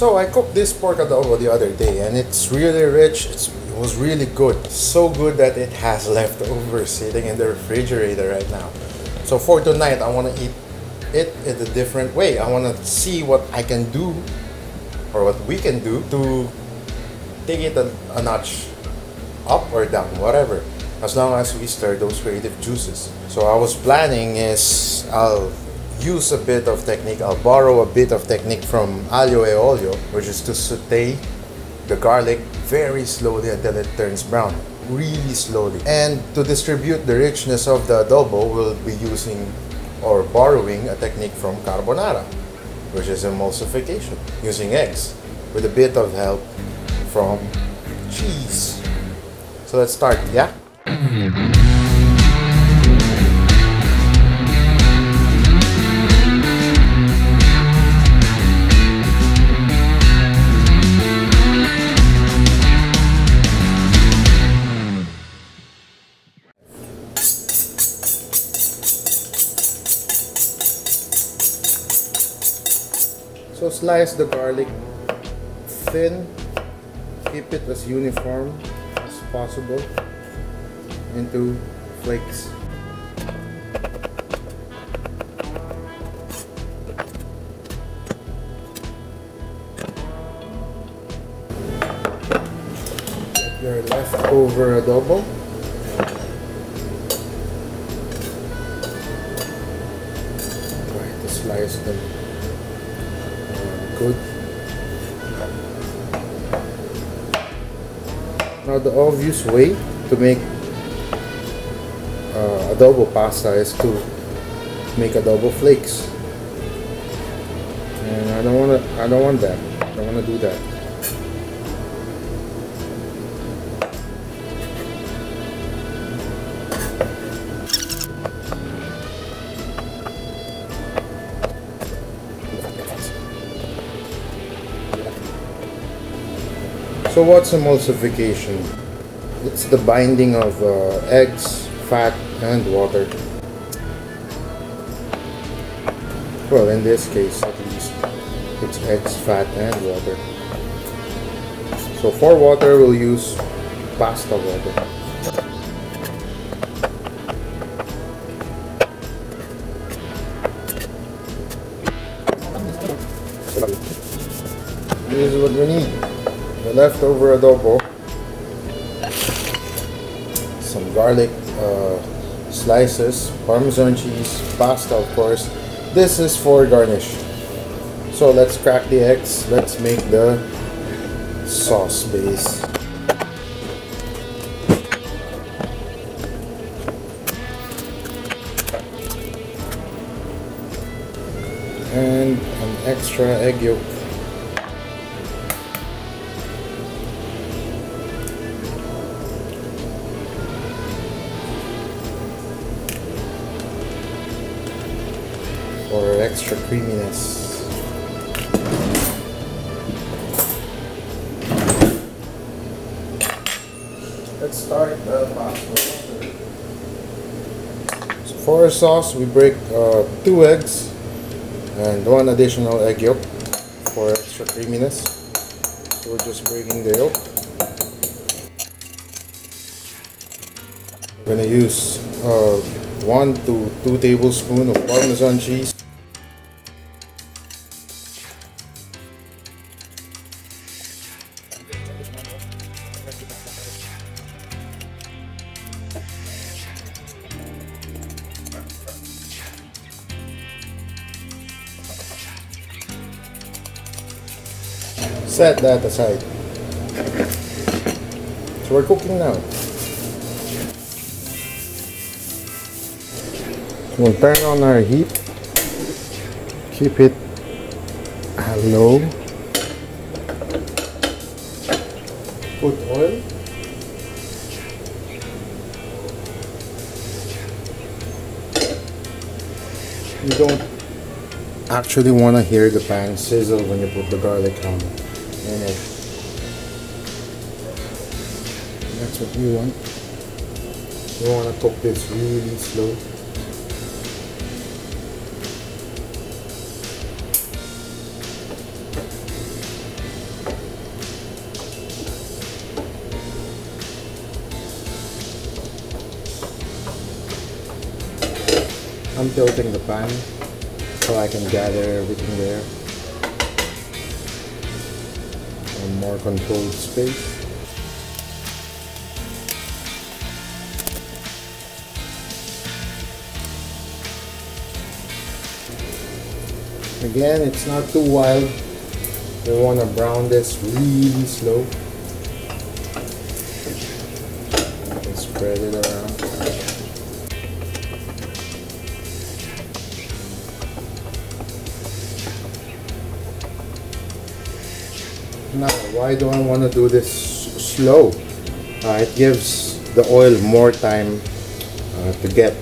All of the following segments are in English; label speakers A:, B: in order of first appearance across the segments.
A: So I cooked this pork adobo the other day and it's really rich. It's, it was really good. So good that it has leftovers sitting in the refrigerator right now. So for tonight, I want to eat it in a different way. I want to see what I can do or what we can do to take it a, a notch up or down, whatever, as long as we stir those creative juices. So I was planning is I'll use a bit of technique, I'll borrow a bit of technique from aglio e olio, which is to saute the garlic very slowly until it turns brown, really slowly. And to distribute the richness of the adobo, we'll be using or borrowing a technique from carbonara, which is emulsification, using eggs with a bit of help from cheese. So let's start, yeah? Slice the garlic thin, keep it as uniform as possible into flakes. Your leftover adobo. Try to slice them good. Now the obvious way to make uh, adobo pasta is to make adobo flakes. And I don't want to. I don't want that. I don't want to do that. So what's emulsification? It's the binding of uh, eggs, fat, and water. Well, in this case, at least, it's eggs, fat, and water. So for water, we'll use pasta water. This is what we need. Leftover adobo. Some garlic uh, slices, parmesan cheese, pasta of course. This is for garnish. So let's crack the eggs. Let's make the sauce base. And an extra egg yolk. For extra creaminess. Let's start the pasta. So for our sauce, we break uh, two eggs and one additional egg yolk for extra creaminess. So we're just breaking the yolk. We're gonna use uh, one to two tablespoons of parmesan cheese. Set that aside. So we're cooking now. We'll turn on our heat. Keep it low. Put oil. You don't actually want to hear the pan sizzle when you put the garlic on in it. That's what we want. We want to cook this really slow. I'm tilting the pan so I can gather everything there. More controlled space. Again, it's not too wild. We want to brown this really slow. And spread it around. Now, why do I want to do this slow? Uh, it gives the oil more time uh, to get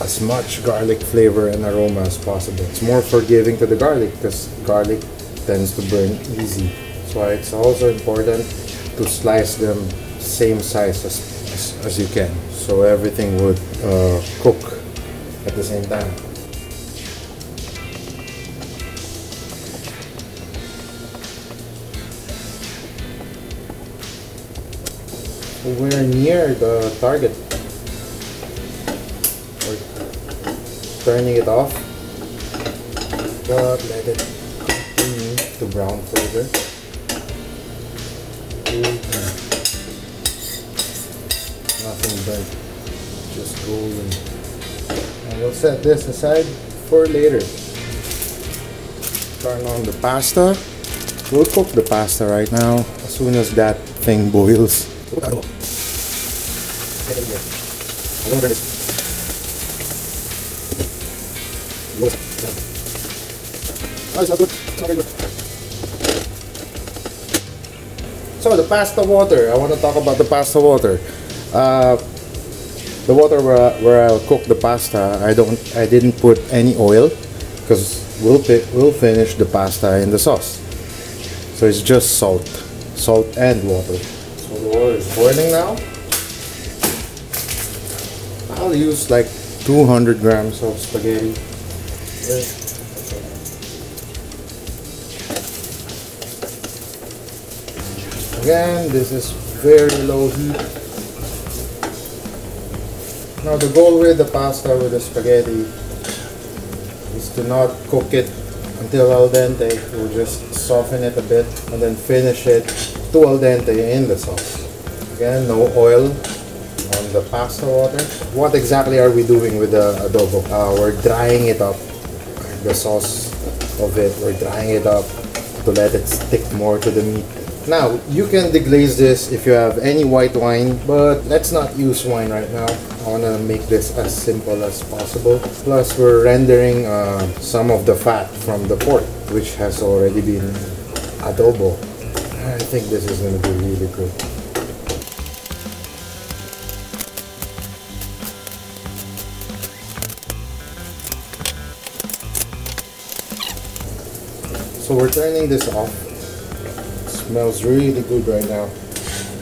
A: as much garlic flavor and aroma as possible. It's more forgiving to the garlic because garlic tends to burn easy. So it's also important to slice them same size as, as, as you can so everything would uh, cook at the same time. We're near the target. We're turning it off. But let it continue to brown further. Nothing burnt just golden. And we'll set this aside for later. Turn on the pasta. We'll cook the pasta right now as soon as that thing boils So the pasta water, I want to talk about the pasta water. Uh, the water where, where I'll cook the pasta, I don't, I didn't put any oil because we'll we'll finish the pasta in the sauce. So it's just salt, salt and water. So the water is boiling now. I'll use like 200 grams of spaghetti. Again, this is very low heat. Now the goal with the pasta with the spaghetti is to not cook it until al dente. We'll just soften it a bit and then finish it to al dente in the sauce. Again, no oil the pasta water. What exactly are we doing with the adobo? Uh, we're drying it up the sauce of it. We're drying it up to let it stick more to the meat. Now, you can deglaze this if you have any white wine, but let's not use wine right now. I want to make this as simple as possible. Plus, we're rendering uh, some of the fat from the pork, which has already been adobo. I think this is going to be really good. So we're turning this off. It smells really good right now.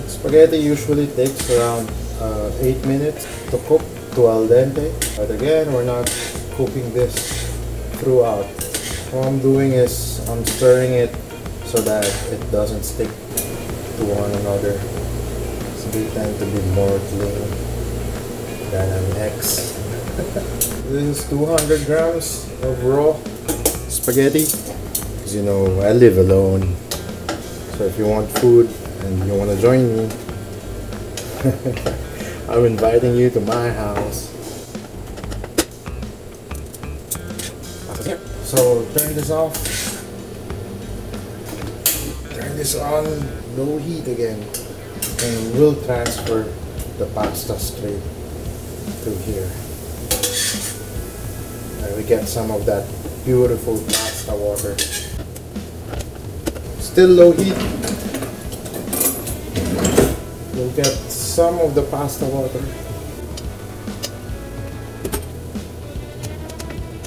A: Spaghetti usually takes around uh, 8 minutes to cook to al dente. But again, we're not cooking this throughout. What I'm doing is I'm stirring it so that it doesn't stick to one another. So they tend to be more clean than an X. this is 200 grams of raw spaghetti you know I live alone. So if you want food and you want to join me I'm inviting you to my house. So turn this off. Turn this on low heat again. And we'll transfer the pasta straight to here. And we get some of that beautiful pasta water still low heat. We'll get some of the pasta water.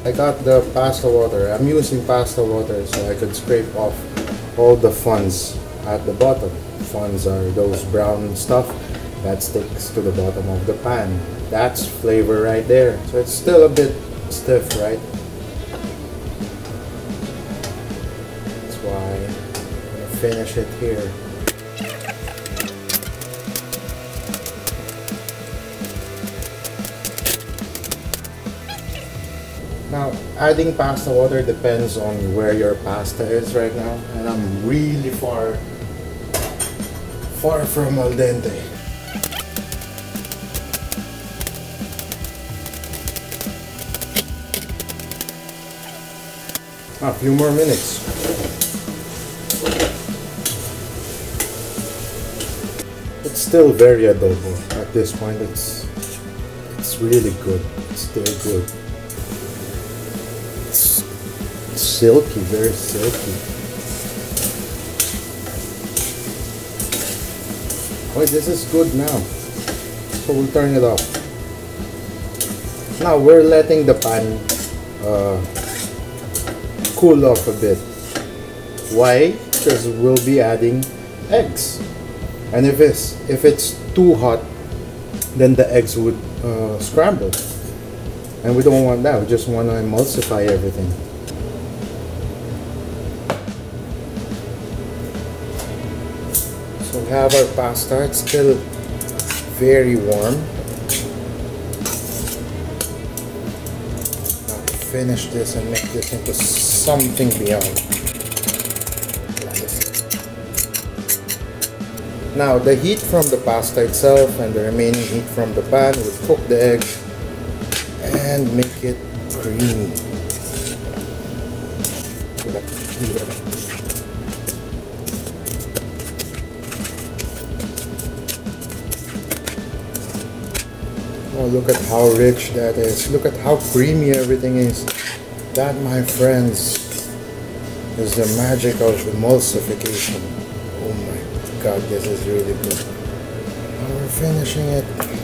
A: I got the pasta water. I'm using pasta water so I could scrape off all the fonds at the bottom. Fonds are those brown stuff that sticks to the bottom of the pan. That's flavor right there. So it's still a bit stiff, right? Finish it here. Now, adding pasta water depends on where your pasta is right now and I'm really far far from al dente a few more minutes still very adobo at this point it's it's really good it's still good It's silky, very silky. Wait, this is good now. So we'll turn it off. Now we're letting the pan uh, cool off a bit. Why? Because we'll be adding eggs. And if it's if it's too hot, then the eggs would uh, scramble. And we don't want that. We just want to emulsify everything. So we have our pasta it's still very warm finish this and make this into something beyond now the heat from the pasta itself and the remaining heat from the pan will cook the egg and make it creamy Oh, look at how rich that is. Look at how creamy everything is. That, my friends, is the magic of emulsification. This is really good. Now we're finishing it.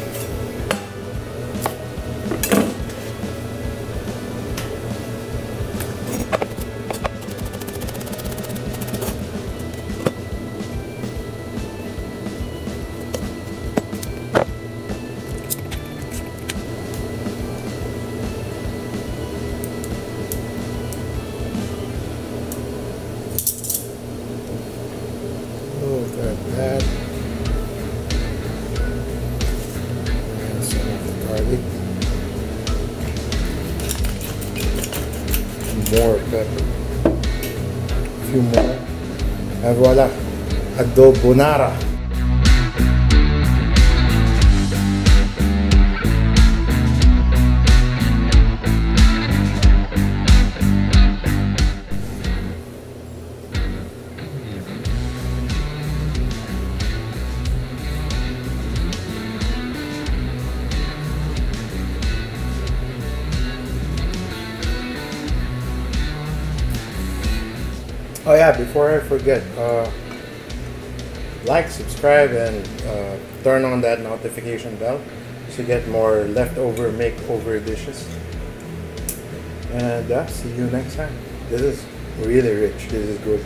A: Oh yeah, before I forget, uh, like, subscribe, and uh, turn on that notification bell to get more leftover makeover dishes. And uh, see you next time. This is really rich. This is good.